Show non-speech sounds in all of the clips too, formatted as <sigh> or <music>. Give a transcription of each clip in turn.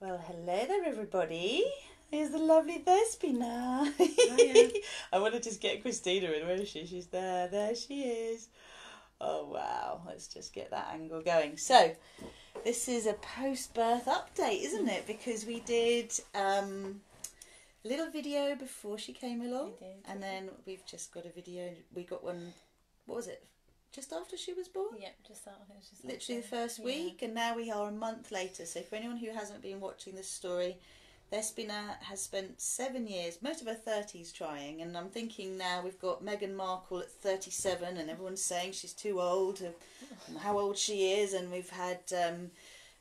Well, hello there, everybody. Here's the lovely Thespina. <laughs> I want to just get Christina in. Where is she? She's there. There she is. Oh, wow. Let's just get that angle going. So, this is a post birth update, isn't it? Because we did um, a little video before she came along, We did. and then we've just got a video. We got one, what was it? Just after she was born? Yep, just was just literally the after. first Yeah. week, and now we are a month later. So, for anyone who hasn't been watching this story, Thespina has spent seven years, most of her 30s, trying. And I'm thinking now we've got Meghan Markle at 37, and everyone's saying she's too old, and <laughs> how old she is. And we've had, um,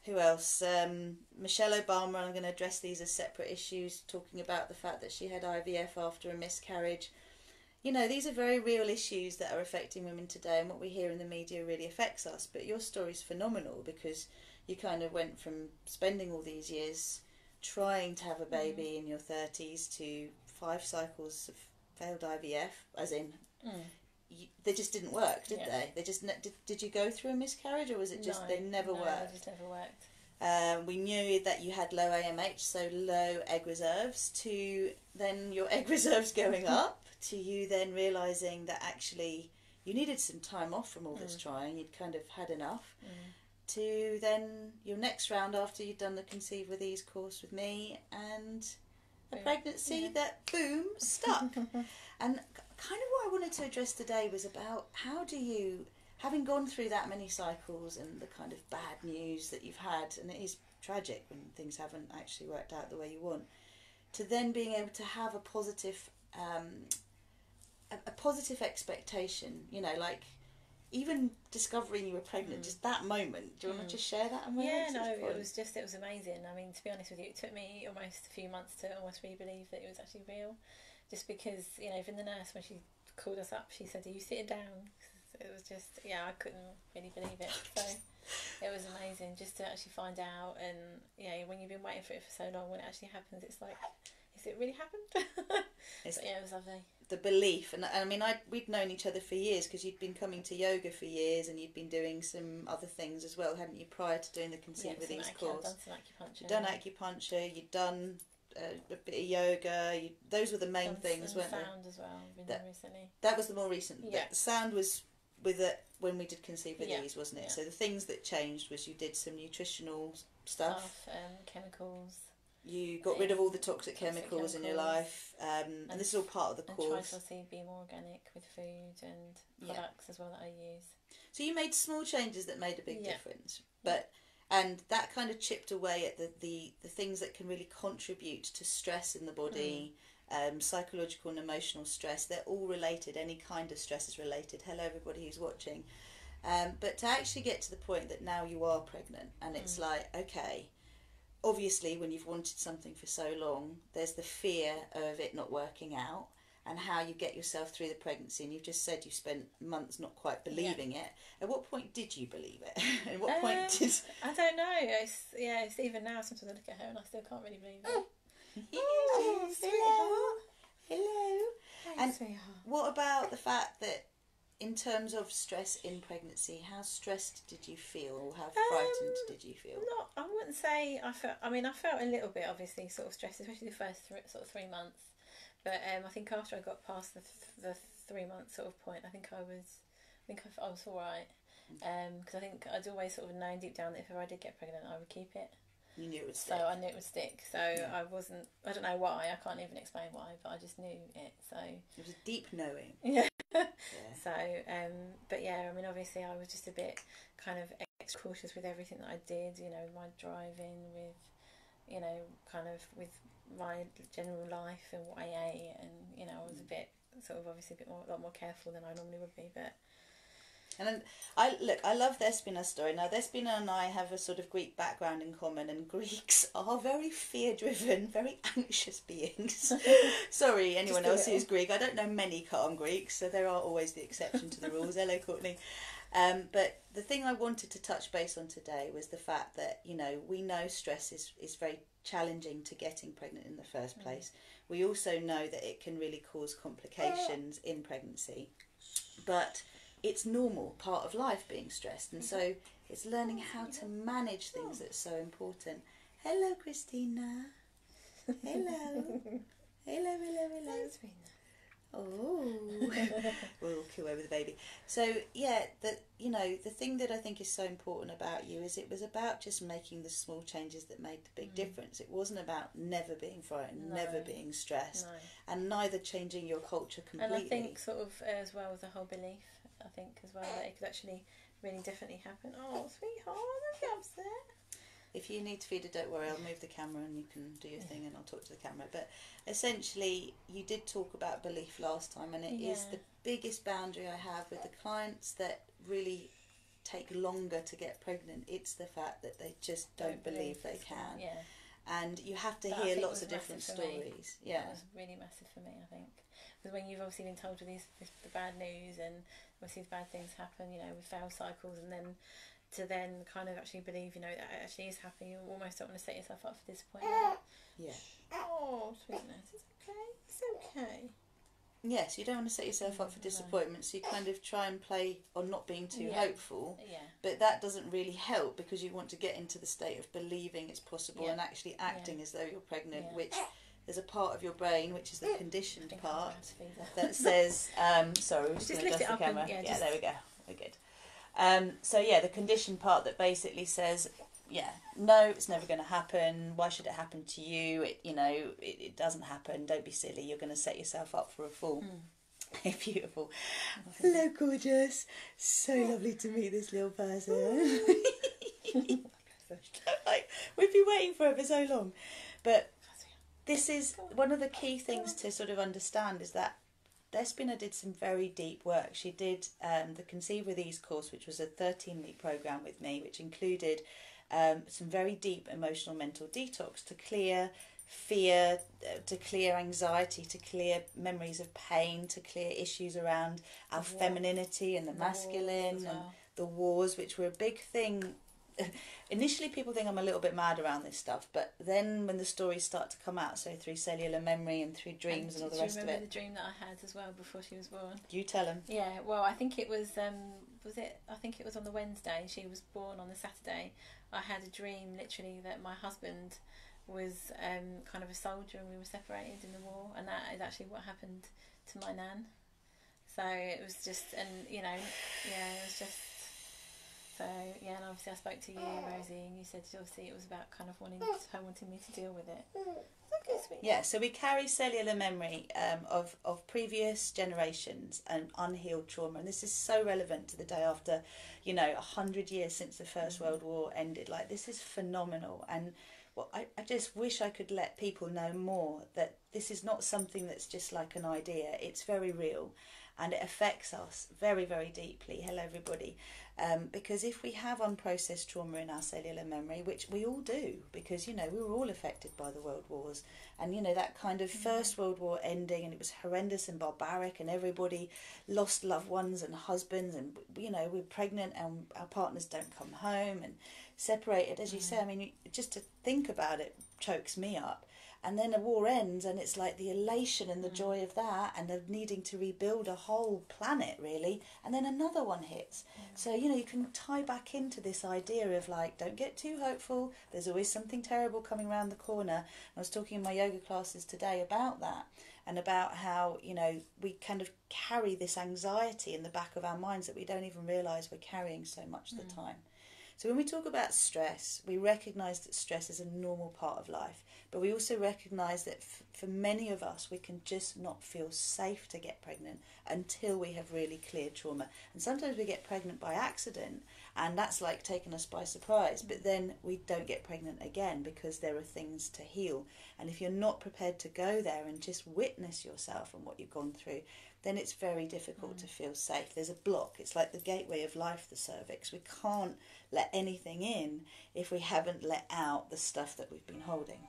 who else? Um, Michelle Obama. I'm going to address these as separate issues, talking about the fact that she had IVF after a miscarriage you know, these are very real issues that are affecting women today, and what we hear in the media really affects us. But your story's phenomenal because you kind of went from spending all these years trying to have a baby in your 30s to five cycles of failed IVF, as in, Mm. you, they just didn't work, did Yeah. they? They just ne- did, did you go through a miscarriage, or was it just No, they never no, worked? It just never worked. Um, we knew that you had low AMH, so low egg reserves, to then your <laughs> egg reserves going <laughs> up, to you then realizing that actually you needed some time off from all this Mm. trying, you'd kind of had enough, Mm. to then your next round after you'd done the Conceive with Ease course with me and a Boom. pregnancy Yeah. that boom stuck. <laughs> And kind of what I wanted to address today was about how do you, having gone through that many cycles and the kind of bad news that you've had, and it is tragic when things haven't actually worked out the way you want, to then being able to have a positive, um, a, a positive expectation. You know, like even discovering you were pregnant, Mm. just that moment. Do you want Mm. to just share that? Yeah, no, it was just it was amazing. I mean, to be honest with you, it took me almost a few months to almost really believe that it was actually real, just because you know, even the nurse when she called us up, she said, "Are you sitting down?" It was just yeah, I couldn't really believe it. So <laughs> it was amazing just to actually find out, and you know, when you've been waiting for it for so long, when it actually happens, it's like, is it really happened? <laughs> Yeah, it was lovely. the belief and, and I mean I we'd known each other for years because you'd been coming to yoga for years and you'd been doing some other things as well hadn't you prior to doing the Yeah, conceive with Ease acu- I've course done some acupuncture. you'd done acupuncture you'd done uh, a bit of yoga you, those were the main Done things weren't they sound as well. That- recently. that was the more recent Yeah. the sound was with it when we did conceive with Yeah, Ease wasn't it yeah. so the things that changed was you did some nutritional stuff Stuff, um, chemicals. You got rid of all the toxic Toxic chemicals in your life um, and, And- this is all part of the And try to course be more organic with food and Yeah. products as well that I use. So you made small changes that made a big Yeah. difference, but and that kind of chipped away at the, the the things that can really contribute to stress in the body, Mm. um, psychological and emotional stress. They're all related. Any kind of stress is related. Hello, everybody who's watching. Um, but to actually get to the point that now you are pregnant, and it's Mm. like okay. Obviously, when you've wanted something for so long, there's the fear of it not working out, and how you get yourself through the pregnancy. And you've just said you spent months not quite believing it. At what point did you believe it? <laughs> At what Um, point did? I don't know. It's, yeah, it's even now. Sometimes I look at her and I still can't really believe it. Oh, <laughs> Oh, hello, hello. Hey, and- sweetheart. What about the fact that, in terms of stress in pregnancy, how stressed did you feel, or how frightened Um, did you feel? Not, I wouldn't say I felt. I mean, I felt a little bit obviously sort of stressed, especially the first three, sort of three months. But um, I think after I got past the th- the three month sort of point, I think I was, I think I, f- I was all right. Because I think I'd always sort of known deep down that if I did get pregnant, I would keep it. You knew it would So stick. I knew it would stick. So Yeah. I wasn't. I don't know why. I can't even explain why, but I just knew it. So It was a deep knowing. yeah. Yeah. <laughs> So um, but yeah. I mean, obviously, I was just a bit kind of extra cautious with everything that I did. You know, with my driving, with you know, kind of with my general life and what I ate, and you know, I was a bit sort of obviously a bit more, a lot more careful than I normally would be. But And then I look, I love Thespina's story. Now Thespina and I have a sort of Greek background in common, and Greeks <laughs> are very fear-driven, <laughs> very anxious beings. <laughs> Sorry, anyone else who's. Greek. I don't know many calm Greeks, so there are always the exception to the rules. Hello, Courtney. Um, but the thing I wanted to touch base on today was the fact that you know we know stress is is very challenging to getting pregnant in the first place. We also know that it can really cause complications in pregnancy, but it's normal part of life being stressed, and so it's learning how to manage things that's so important. Hello, Christina. Hello. <laughs> hello, hello, hello. Oh, <laughs> we'll kill over the baby. So yeah, the you know the thing that I think is so important about you is it was about just making the small changes that made the big Mm. difference. It wasn't about never being frightened, No. never being stressed, No. and neither changing your culture completely. And. I think sort of as well as the whole belief, I think as well that it could actually really definitely happen. Oh, sweetheart, don't get upset. If you need to feed her, don't worry. I'll move the camera and you can do your thing, and I'll talk to the camera. But essentially, you did talk about belief last time, and it is Yeah. the biggest boundary I have with the clients that really take longer to get pregnant. It's the fact that they just don't, believe, they can, Yeah, and you have to That hear lots of different stories. Yeah, that was really massive for me. I think because when you've obviously been told with these this, the bad news and obviously these bad things happen, you know, with fail cycles, and then to then kind of actually believe, you know, that it actually is happening, you almost don't want to set yourself up for disappointment. yeah. Oh, sweetness, it's okay, it's okay. Yes, you don't want to set yourself up for disappointment, so you kind of try and play on not being too Yeah. hopeful. Yeah, But that doesn't really help because you want to get into the state of believing it's possible Yeah. and actually acting as though you're pregnant, Yeah. which there's a part of your brain, which is the I conditioned part, gonna have to feed her. that says, <laughs> um, sorry, we're just, Just going to adjust the up and- camera. yeah, just- there we go. We're good. Um, so, yeah, the conditioned part that basically says, yeah, no, it's never going to happen. Why should it happen to you? It, you know, it, it doesn't happen. Don't be silly. You're going to set yourself up for a fall. <laughs> Beautiful. Hello, gorgeous. So lovely to meet this little person. <laughs> like, we've been waiting for it for so long. But this is one of the key things to sort of understand is that Despina did some very deep work. She did um, the Conceive with Ease course, which was a 13 week program with me, which included um, some very deep emotional mental detox to clear fear, uh, to clear anxiety, to clear memories of pain, to clear issues around our femininity and the, the wars masculine and the wars, which were a big thing. <sighs> Initially, people think I'm a little bit mad around this stuff, but then when the stories start to come out, so through cellular memory and through dreams and, all the rest of remember it, the dream that I had as well before she was born? you tell them. Yeah, well, I think it was um, was it? I think it was on the Wednesday. She was born on the Saturday. I had a dream, literally, that my husband was um, kind of a soldier and we were separated in the war, and that is actually what happened to my nan. So it was just, and you know, yeah, it was just. So yeah, and obviously I spoke to you, oh. Rosie, and you said obviously it was about kind of wanting mm. her wanting me to deal with it. Mm. Okay, sweet. Yeah, so we carry cellular memory um, of, of previous generations and unhealed trauma. And this is so relevant to the day after, you know, a 100 years since the First mm. World War ended. Like, this is phenomenal. And well, I, I just wish I could let people know more that this is not something that's just like an idea, it's very real. And it affects us very, very deeply. Hello, everybody. Um, because if we have unprocessed trauma in our cellular memory, which we all do, because you know we were all affected by the world wars, and you know that kind of first world war ending, and it was horrendous and barbaric, and everybody lost loved ones and husbands, and you know we're pregnant and our partners don't come home and separated. As you say, I mean, just to think about it chokes me up. And then a war ends, and it's like the elation and the mm. joy of that, and of needing to rebuild a whole planet, really. And then another one hits. Mm. So, you know, you can tie back into this idea of like, don't get too hopeful. There's always something terrible coming around the corner. I was talking in my yoga classes today about that and about how, you know, we kind of carry this anxiety in the back of our minds that we don't even realize we're carrying so much of the mm. time. So when we talk about stress, we recognise that stress is a normal part of life, but we also recognise that f- for many of us, we can just not feel safe to get pregnant until we have really cleared trauma. And sometimes we get pregnant by accident, and that's like taking us by surprise. But then we don't get pregnant again because there are things to heal. And if you're not prepared to go there and just witness yourself and what you've gone through, then it's very difficult mm. to feel safe. There's a block. It's like the gateway of life, the cervix. We can't let anything in if we haven't let out the stuff that we've been holding.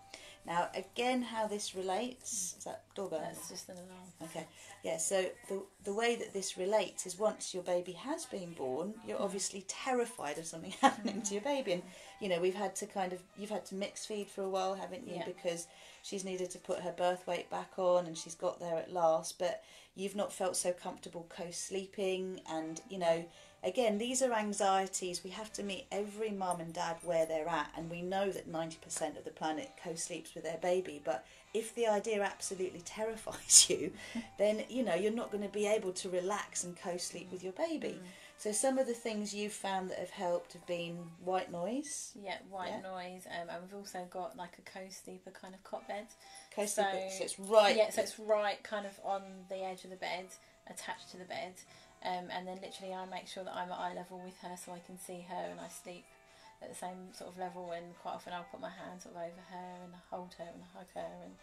Now, again, how this relates mm. is that doorbell? That's just an alarm. Okay, yeah. So the the way that this relates is once your baby has been born, you're mm. obviously terrified of something <laughs> happening to your mm. baby, and you know we've had to kind of you've had to mix feed for a while, haven't you? Yeah. Because she's needed to put her birth weight back on, and she's got there at last, but you've not felt so comfortable co-sleeping, and you know again, these are anxieties. We have to meet every mum and dad where they're at, and we know that 90% of the planet co sleeps with their baby. But if the idea absolutely terrifies <laughs> you, then you know you're not going to be able to relax and co sleep with your baby. Mm. So, some of the things you've found that have helped have been white noise, Yeah, white Yeah. noise, um, and we've also got like a co-sleeper kind of cot bed. So- so it's right. Yeah, so it's right kind of on the edge of the bed, attached to the bed, um, and then literally I make sure that I'm at eye level with her so I can see her and I sleep at the same sort of level. And quite often I'll put my hand sort of over her and hold her and hug her, and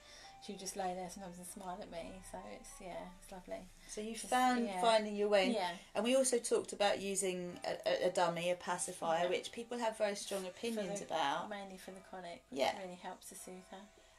she'll just lay there sometimes and smile at me. So it's yeah, it's lovely. So you Just- found yeah. finding your way. Yeah, And we also talked about using a, a, dummy, a pacifier, Yeah. which people have very strong opinions the- about. mainly for the colic. Yeah. really helps to soothe her.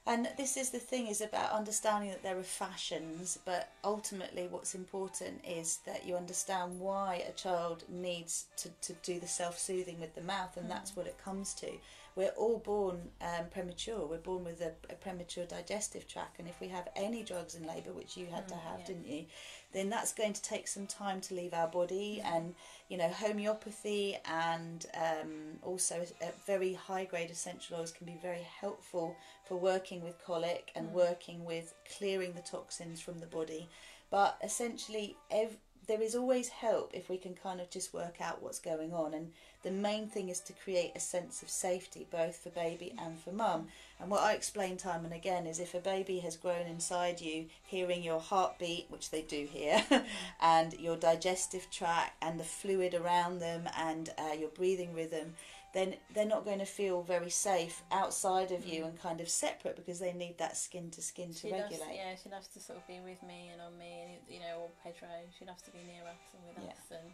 And this is the thing is about understanding that there are fashions, but ultimately what's important is that you understand why a child needs to, to do the self soothing with the mouth, and that's what it comes to. We're all born um, premature. We're born with a, a premature digestive tract, and if we have any drugs in labour, which you had to Mm, have, yeah. didn't you? Then that's going to take some time to leave our body, and you know homeopathy and um, also a very high grade essential oils can be very helpful for working with colic and Mm. working with clearing the toxins from the body. But essentially, ev- there is always help if we can kind of just work out what's going on. And the main thing is to create a sense of safety, both for baby and for mum. And what I explain time and again is if a baby has grown inside you, hearing your heartbeat, which they do hear, <laughs> and your digestive tract and the fluid around them and uh, your breathing rhythm, then they're not going to feel very safe outside of you mm. and kind of separate because they need that skin to skin to She loves, regulate. yeah, she loves to sort of be with me and on me, and you know, or Pedro. She loves to be near us and with Yeah. us, and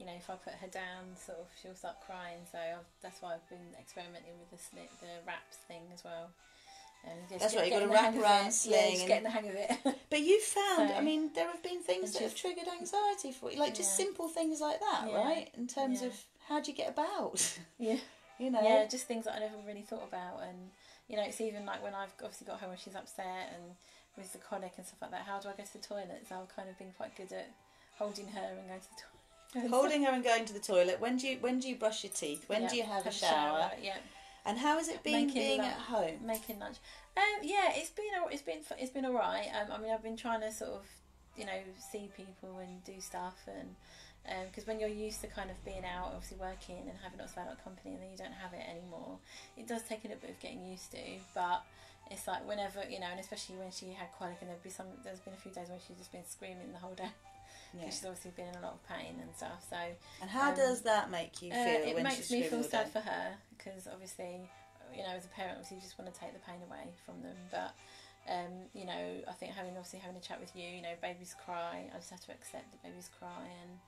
you know, if I put her down, sort of, she'll start crying. So I've, that's why I've been experimenting with the slit, the wraps thing as well. That's get- right, you've got a the hang of it. sling Yeah, and- getting the hang of it. But you found, I mean, there have been things that have triggered anxiety for you, like just simple things like that, Yeah. right? In terms Yeah. of how do you get about, <laughs> yeah. you know? Yeah, just things that I never really thought about, and you know, it's even like when I've obviously got her when she's upset and with the colic and stuff like that. How do I go to the toilet? So I've kind of been quite good at holding her and going to the <laughs> toilet. Holding her and going to the toilet. When do you when do you brush your teeth? When do you have, a shower? Yeah, And how has it been Making being love. at home? making lunch. Um, yeah, it's been a, it's been it's been alright. Um, I mean, I've been trying to sort of you know see people and do stuff and because when you're used to kind of being out, obviously working and having lots of adult company, and then you don't have it anymore, it does take a little bit of getting used to. But it's like whenever you know, and especially when she had colic, and there'd be some. There's been a few days where she's just been screaming the whole day because Yeah. she's obviously been in a lot of pain and stuff. So And how um, does that make you uh, feel it when makes me feel sad for her because obviously, you know, as a parent, obviously, you just want to take the pain away from them. But um, you know, I think having obviously having a chat with you, you know, babies cry. I just have to accept that babies cry, and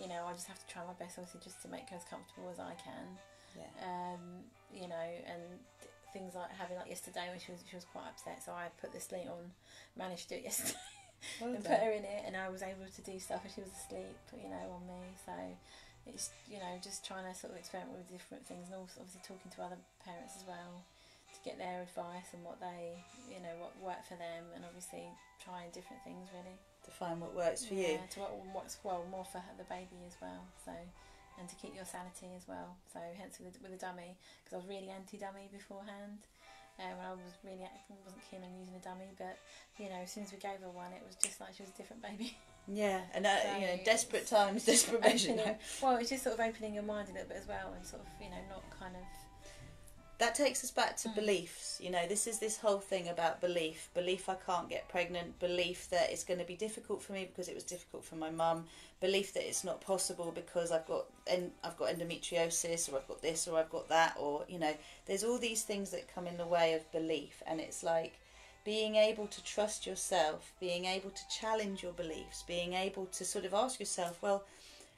you know, I just have to try my best, obviously, just to make her as comfortable as I can. Yeah. Um, you know, and th- things like having like yesterday when she was she was quite upset, so I put the sleep on, managed to do it <laughs> yesterday Well and done. put her in it, and I was able to do stuff, and she was asleep, you know, on me. So it's you know just trying to sort of experiment with different things, and also obviously talking to other parents as well to get their advice and what they you know what worked for them, and obviously trying different things really. To find what works for you. Yeah, to what what's well more for the baby as well. So. And to keep your sanity as well. So, hence with, the- with a dummy, because I was really anti-dummy beforehand. Um, and I was really wasn't keen on using a dummy, but you know, as soon as we gave her one, it was just like she was a different baby. <laughs> Yeah, and uh, So you know, desperate times, <laughs> desperate measures. Well, it's just sort of opening your mind a little bit as well, and sort of you know not kind of That takes us back to Mm. beliefs. You know, this is this whole thing about belief. Belief I can't get pregnant. Belief that it's going to be difficult for me because it was difficult for my mum. Belief that it's not possible because I've got en- I've got endometriosis or I've got this or I've got that or you know, there's all these things that come in the way of belief, and it's like being able to trust yourself, being able to challenge your beliefs, being able to sort of ask yourself, well,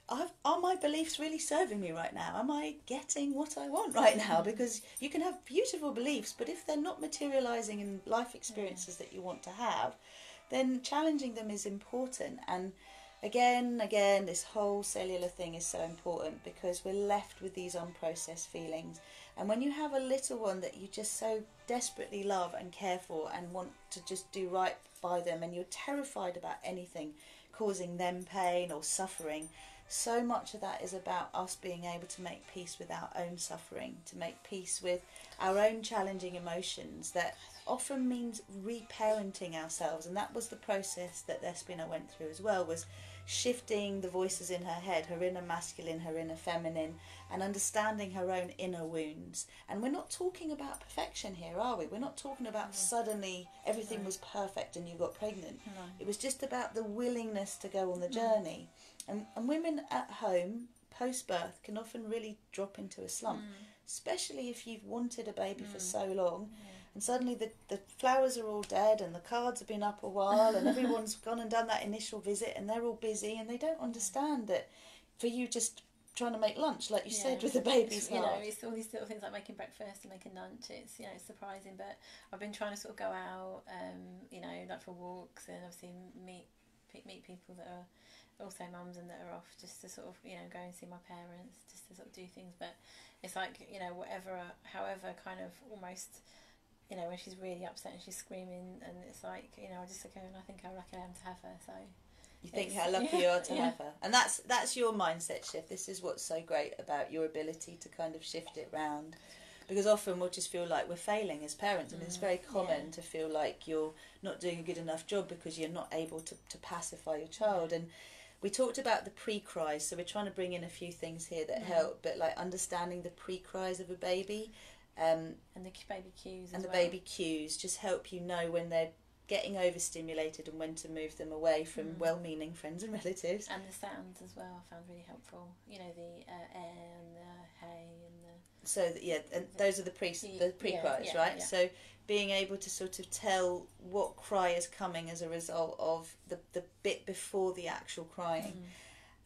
I've, are my beliefs really serving me right now? Am I getting what I want right now? Mm-hmm. Because you can have beautiful beliefs, but if they're not materializing in life experiences that you want to have, then challenging them is important. And again, again, this whole cellular thing is so important because we're left with these unprocessed feelings. And when you have a little one that you just so desperately love and care for and want to just do right by them, and you're terrified about anything causing them pain or suffering, so much of that is about us being able to make peace with our own suffering, to make peace with our own challenging emotions that often means reparenting ourselves. And that was the process that Despina went through as well was shifting the voices in her head, her inner masculine, her inner feminine, and understanding her own inner wounds. And we're not talking about perfection here, are we? We're not talking about No. suddenly everything No. was perfect and you got pregnant. No. It was just about the willingness to go on the journey. And, and women at home, post birth, can often really drop into a slump, Mm. especially if you've wanted a baby for Mm. so long Yeah. And suddenly the, the flowers are all dead and the cards have been up a while and <laughs> everyone's gone and done that initial visit and they're all busy and they don't understand that for you just trying to make lunch like you said with the baby's It's, you know, it's all these little things like making breakfast and making lunch. It's you know, it's surprising, but I've been trying to sort of go out, um, you know, like for walks and obviously meet meet people that are also mums and that are off just to sort of you know go and see my parents, just to sort of do things. But it's like you know whatever, however, kind of almost. You know, when she's really upset and she's screaming, and it's like, you know, I just look at her and I think how lucky I am to have her. So, You think how lucky you are <laughs> to yeah. have her, and that's that's your mindset shift. This is what's so great about your ability to kind of shift it round, because often we'll just feel like we're failing as parents, I and it's Mm, very common yeah. to feel like you're not doing a good enough job because you're not able to to pacify your child. And we talked about the pre cries, so we're trying to bring in a few things here that Mm. help, but like understanding the pre cries of a baby. Um, and the baby cues and the well. baby cues just help you know when they're getting overstimulated and when to move them away from Mm. well-meaning friends and relatives. And the sounds as well, I found really helpful. You know, the uh, air and the hay and the. So that, yeah, and those are the pre Yeah, the pre cries, yeah, right? yeah. So being able to sort of tell what cry is coming as a result of the the bit before the actual crying.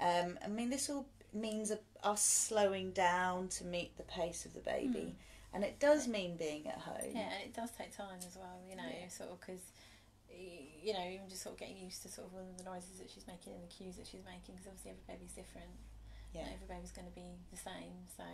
Mm. Um, I mean, this all means a, us slowing down to meet the pace of the baby, and it does mean being at home. Yeah, and it does take time as well, you know, Yeah. sort of because, you know, even just sort of getting used to sort of all the noises that she's making and the cues that she's making, because obviously every baby's different. Yeah. Every baby's going to be the same, so,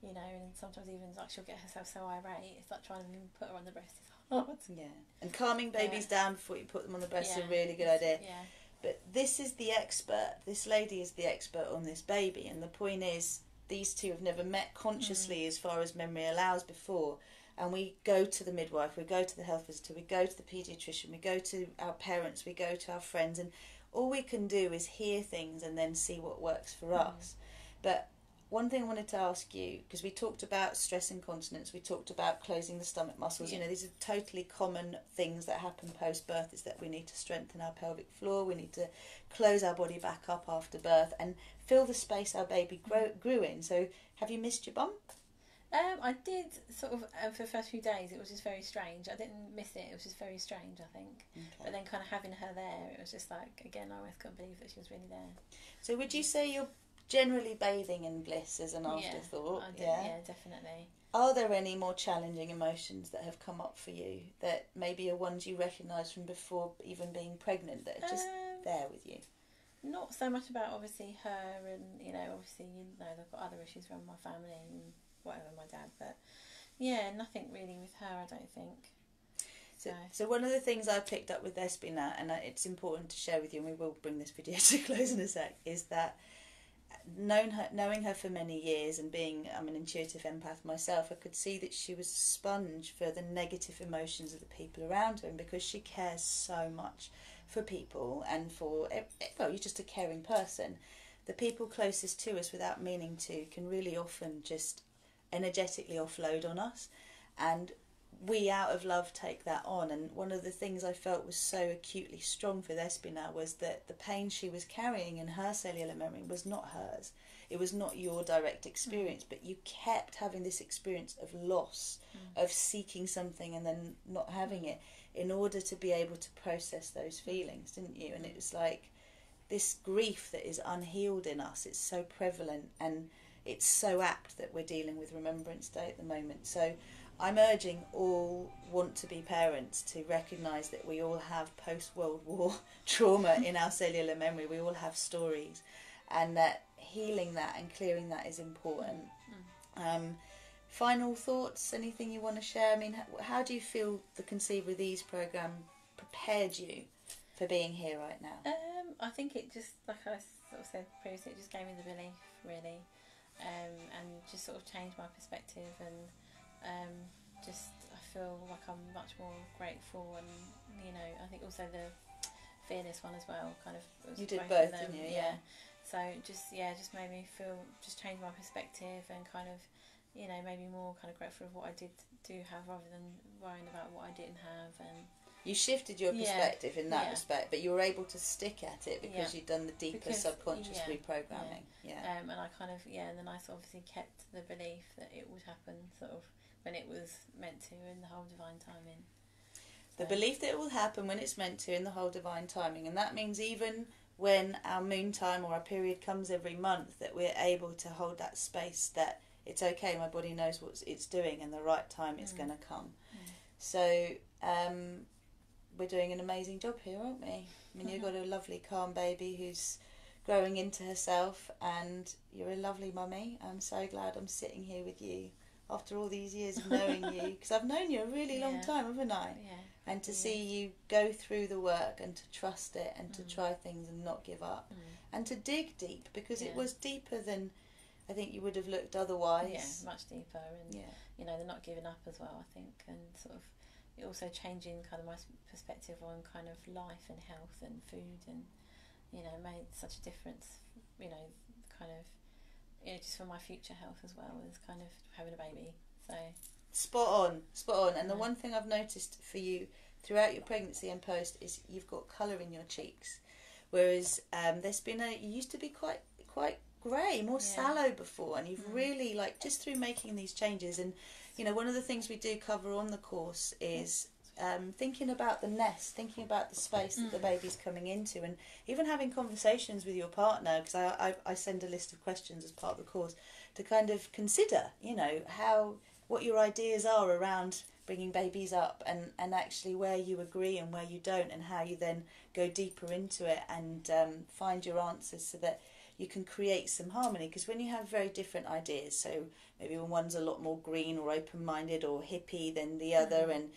you know, and sometimes even like she'll get herself so irate, it's like trying to put her on the breast is <laughs> oh, hard. Yeah, and calming babies down before you put them on the breast is a really good idea. Yeah. But this is the expert. This lady is the expert on this baby, and the point is, these two have never met consciously as far as memory allows before. And we go to the midwife, we go to the health visitor, we go to the paediatrician, we go to our parents, we go to our friends, and all we can do is hear things and then see what works for Mm. us. But one thing I wanted to ask you, because we talked about stress incontinence, we talked about closing the stomach muscles. You know, these are totally common things that happen post birth. Is that we need to strengthen our pelvic floor, we need to close our body back up after birth, and fill the space our baby grow, grew in. So, have you missed your bump? Um, I did sort of uh, for the first few days. It was just very strange. I didn't miss it. It was just very strange. I think. Okay. But then, kind of having her there, it was just like again, I almost couldn't believe that she was really there. So, would you say you're generally bathing in bliss is an Yeah, afterthought? I did, yeah. definitely. Are there any more challenging emotions that have come up for you that maybe are ones you recognise from before even being pregnant that are just Um, there with you? not so much about obviously her and you know obviously you know they've got other issues around my family and whatever my dad, but yeah, nothing really with her. I don't think. So, so one of the things I picked up with Despina, and it's important to share with you, and we will bring this video <laughs> to close in a sec, is that known her, knowing her for many years and being I'm an intuitive empath myself, I could see that she was a sponge for the negative emotions of the people around her, and because she cares so much for people and for well, you're just a caring person. The people closest to us, without meaning to, can really often just energetically offload on us, and we out of love take that on and one of the things I felt was so acutely strong for Despina was that the pain she was carrying in her cellular memory was not hers. It was not your direct experience, but you kept having this experience of loss, mm. of seeking something and then not having mm. it in order to be able to process those mm. feelings, didn't you? And it was like this grief that is unhealed in us, it's so prevalent and it's so apt that we're dealing with Remembrance Day at the moment. So I'm urging all want to be parents to recognise that we all have post World <laughs> War trauma in our cellular memory. We all have stories, and that healing that and clearing that is important. Um, final thoughts? Anything you want to share? I mean, how, how do you feel the Conceive with Ease program prepared you for being here right now? Um, I think it just, like I sort of said previously, it just gave me the belief, really, um, and just sort of changed my perspective, and um, just I feel like I'm much more grateful, and you know, I think also the fearless one as well, kind of. was You did both both, didn't you? Yeah. So just yeah, just made me feel, just changed my perspective, and kind of, you know, made me more kind of grateful of what I did do have, rather than worrying about what I didn't have, and You shifted your Yeah. perspective in that Yeah. respect, but you were able to stick at it because Yeah. you'd done the deeper Because- subconscious yeah, reprogramming. Yeah. Um, and I kind of yeah, and then I sort of obviously kept the belief that it would happen sort of when it was meant to in the whole divine timing. The belief that it will happen when it's meant to in the whole divine timing, and that means even when our moon time or our period comes every month, that we're able to hold that space that it's okay, my body knows what it's doing, and the right time it's Mm. going to come. Mm. So um, we're doing an amazing job here, aren't we? I mean, you've <laughs> got a lovely, calm baby who's growing into herself, and you're a lovely mummy. I'm so glad I'm sitting here with you after all these years of knowing you, <laughs> because I've known you a really long time, haven't I? yeah, and to Yeah. see you go through the work and to trust it and to Mm. try things and not give up mm. and to dig deep because it was deeper than I think you would have looked yeah, otherwise. much deeper, and Yeah. you know they're not giving up as well. I think, and sort of also changing kind of my perspective on kind of life and health and food, and you know made such a difference. You know, kind of know just for my future health as well as kind of having a baby. So Spot on, spot on. And the one thing I've noticed for you throughout your pregnancy and post is you've got colour in your cheeks, whereas um, there's been a you used to be quite quite grey, more Yeah. sallow before, and you've Mm. really like just through making these changes and you know one of the things we do cover on the course is um, thinking about the nest, thinking about the space that the Mm. baby's coming into, and even having conversations with your partner. Because I, I I send a list of questions as part of the course to kind of consider, you know, how what your ideas are around bringing babies up and, and actually where you agree and where you don't and how you then go deeper into it and um, find your answers so that you can create some harmony because when you have very different ideas so maybe when one's a lot more green or open-minded or hippie than the other Mhm. and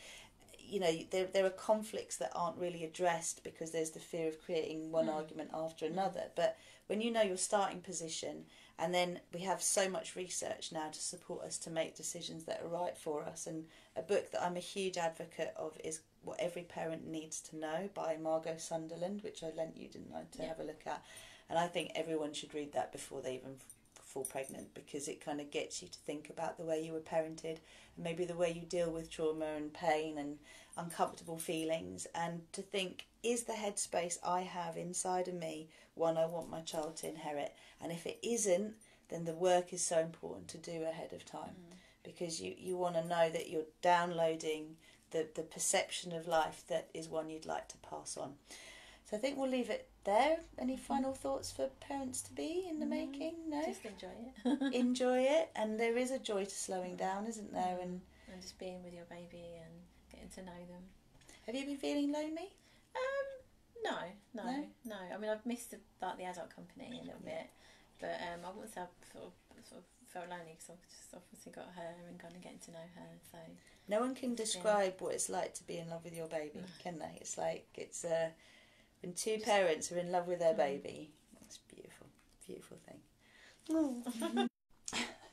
you know there, there are conflicts that aren't really addressed because there's the fear of creating one Mm. argument after another but when you know your starting position and then we have so much research now to support us to make decisions that are right for us. And a book that I'm a huge advocate of is What Every Parent Needs to Know by Margot Sunderland, which I lent you, didn't I, to Yeah. have a look at. And I think everyone should read that before they even fall pregnant because it kind of gets you to think about the way you were parented and maybe the way you deal with trauma and pain and uncomfortable feelings and to think is the headspace I have inside of me one I want my child to inherit and if it isn't then the work is so important to do ahead of time Mm. because you, you want to know that you're downloading the, the perception of life that is one you'd like to pass on. So I think we'll leave it there. Any final thoughts for parents to be in the No, making? No? just enjoy it. <laughs> <laughs> Enjoy it and there is a joy to slowing down, isn't there? And and just being with your baby and getting to know them. have you been feeling lonely? Um, no, no, No? no. I mean, I've missed the, like the adult company a little Yeah. bit, but um, I wouldn't say I've sort of, sort of felt lonely because I've just obviously got her and kind of getting to know her. So No one can describe what it's like to be in love with your baby, No. can they? It's like it's uh, when two parents are in love with their Mm. baby. It's beautiful, beautiful thing. <laughs>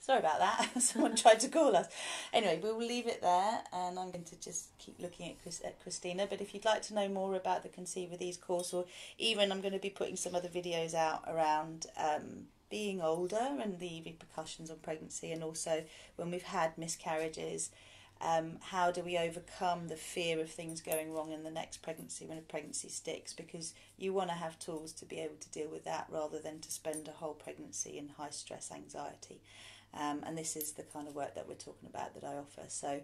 Sorry about that. <laughs> Someone tried to call us. Anyway, we will leave it there, and I'm going to just keep looking at, Chris, at Christina. But if you'd like to know more about the Conceive with Ease course, or even I'm going to be putting some other videos out around um, being older and the repercussions on pregnancy, and also when we've had miscarriages, um, how do we overcome the fear of things going wrong in the next pregnancy when a pregnancy sticks? Because you want to have tools to be able to deal with that rather than to spend a whole pregnancy in high stress anxiety. Um, and this is the kind of work that we're talking about that I offer. So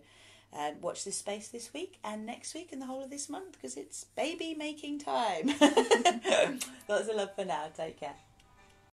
um, watch this space this week and next week and the whole of this month because it's baby making time. <laughs> Lots of love for now. Take care.